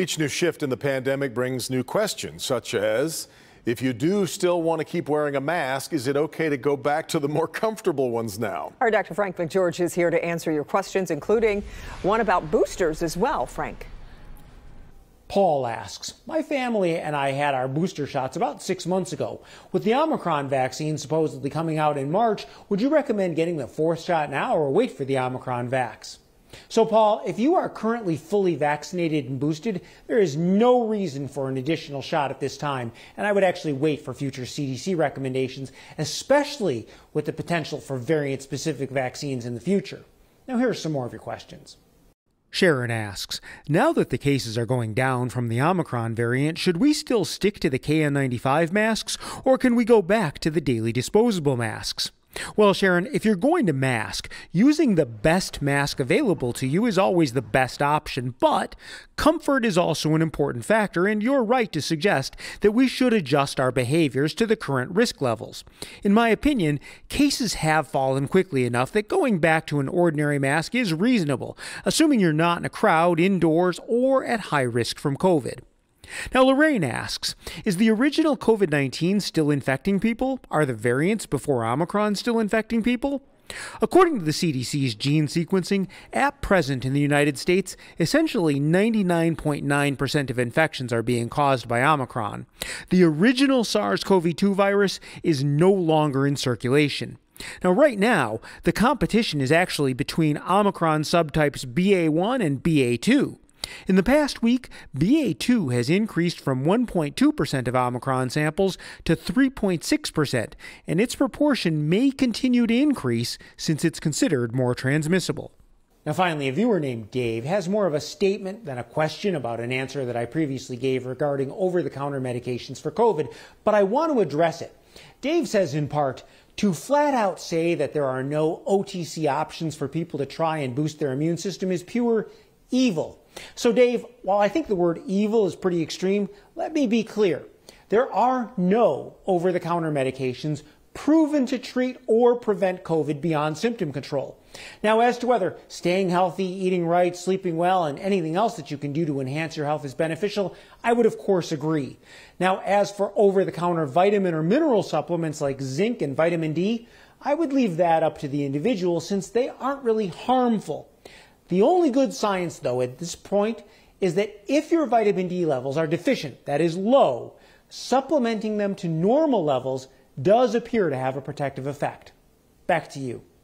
Each new shift in the pandemic brings new questions, such as if you do still want to keep wearing a mask, is it okay to go back to the more comfortable ones now? Our Dr. Frank McGeorge is here to answer your questions, including one about boosters as well. Frank. Paul asks, My family and I had our booster shots about six months ago. With the Omicron vaccine supposedly coming out in March, would you recommend getting the fourth shot now or wait for the Omicron vax? So, Paul, if you are currently fully vaccinated and boosted, there is no reason for an additional shot at this time, and I would actually wait for future CDC recommendations, especially with the potential for variant specific vaccines in the future. Now, here are some more of your questions. Sharon asks, now that the cases are going down from the Omicron variant, should we still stick to the KN95 masks, or can we go back to the daily disposable masks? Well, Sharon, if you're going to mask, using the best mask available to you is always the best option, but comfort is also an important factor, and you're right to suggest that we should adjust our behaviors to the current risk levels. In my opinion, cases have fallen quickly enough that going back to an ordinary mask is reasonable, assuming you're not in a crowd, indoors, or at high risk from COVID. Now, Lorraine asks Is the original COVID 19 still infecting people? Are the variants before Omicron still infecting people? According to the CDC's gene sequencing, at present in the United States, essentially 99.9% of infections are being caused by Omicron. The original SARS CoV 2 virus is no longer in circulation. Now, right now, the competition is actually between Omicron subtypes BA1 and BA2. In the past week, BA2 has increased from 1.2% of Omicron samples to 3.6%, and its proportion may continue to increase since it's considered more transmissible. Now, finally, a viewer named Dave has more of a statement than a question about an answer that I previously gave regarding over the counter medications for COVID, but I want to address it. Dave says, in part, to flat out say that there are no OTC options for people to try and boost their immune system is pure evil. So, Dave, while I think the word evil is pretty extreme, let me be clear. There are no over the counter medications proven to treat or prevent COVID beyond symptom control. Now, as to whether staying healthy, eating right, sleeping well, and anything else that you can do to enhance your health is beneficial, I would of course agree. Now, as for over the counter vitamin or mineral supplements like zinc and vitamin D, I would leave that up to the individual since they aren't really harmful. The only good science, though, at this point is that if your vitamin D levels are deficient, that is low, supplementing them to normal levels does appear to have a protective effect. Back to you.